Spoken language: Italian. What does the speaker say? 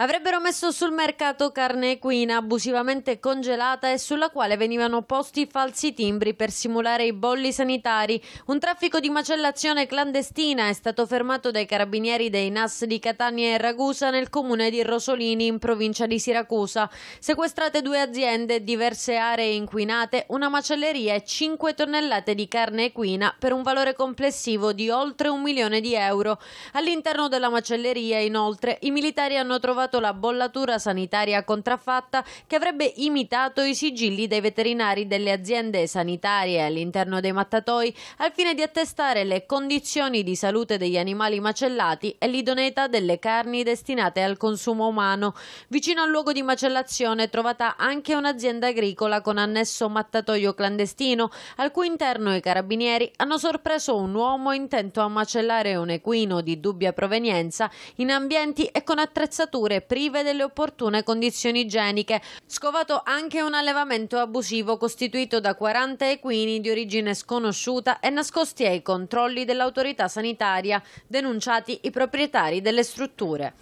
Avrebbero messo sul mercato carne equina abusivamente congelata e sulla quale venivano posti falsi timbri per simulare i bolli sanitari. Un traffico di macellazione clandestina è stato fermato dai carabinieri dei NAS di Catania e Ragusa nel comune di Rosolini in provincia di Siracusa. Sequestrate due aziende, diverse aree inquinate, una macelleria e 5 tonnellate di carne equina per un valore complessivo di oltre un milione di euro. All'interno della macelleria, inoltre, i militari hanno trovato trovato la bollatura sanitaria contraffatta che avrebbe imitato i sigilli dei veterinari delle aziende sanitarie all'interno dei mattatoi al fine di attestare le condizioni di salute degli animali macellati e l'idoneità delle carni destinate al consumo umano. Vicino al luogo di macellazione è trovata anche un'azienda agricola con annesso mattatoio clandestino, al cui interno i carabinieri hanno sorpreso un uomo intento a macellare un equino di dubbia provenienza in ambienti e con attrezzature prive delle opportune condizioni igieniche. Scovato anche un allevamento abusivo costituito da 40 equini di origine sconosciuta e nascosti ai controlli dell'autorità sanitaria, denunciati i proprietari delle strutture.